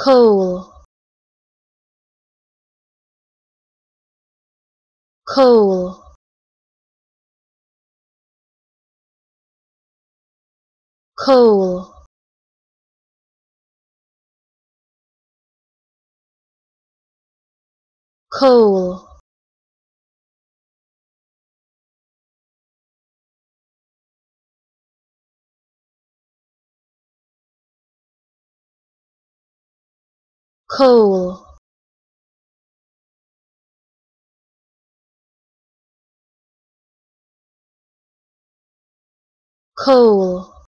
coal. Coal. Coal. Coal coal coal